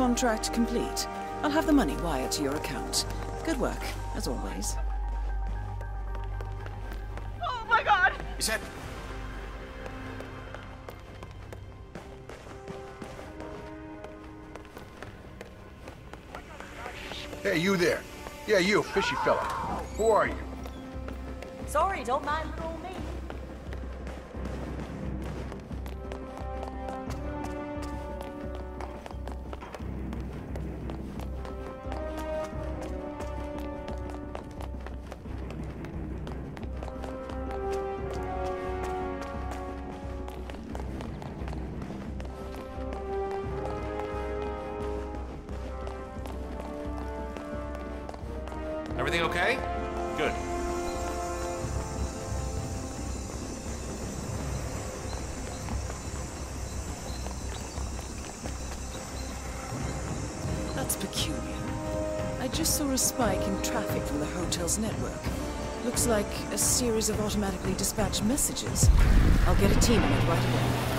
Contract complete. I'll have the money wired to your account. Good work, as always. Oh my god! Is that... Hey, you there. Yeah, you, fishy fella. Who are you? Sorry, don't mind little me. Everything okay? Good. That's peculiar. I just saw a spike in traffic from the hotel's network. Looks like a series of automatically dispatched messages. I'll get a team on it right away.